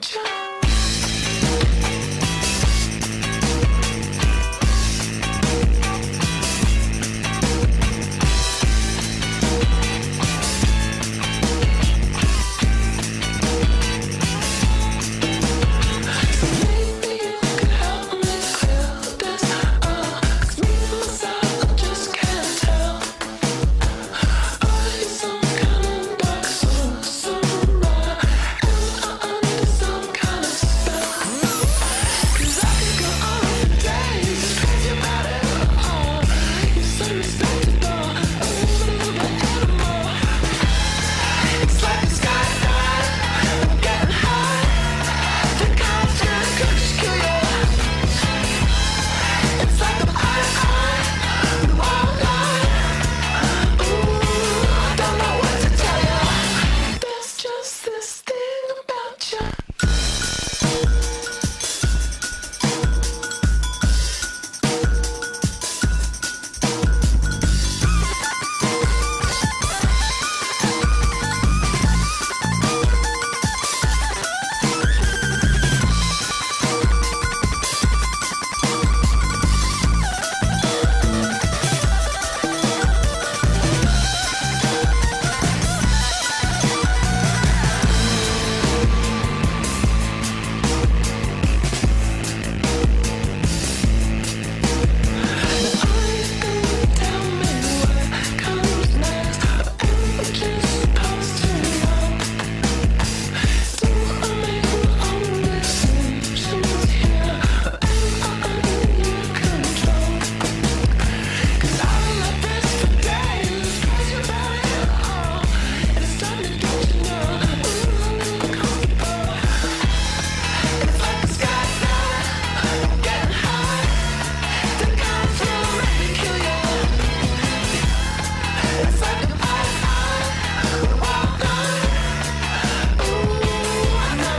much.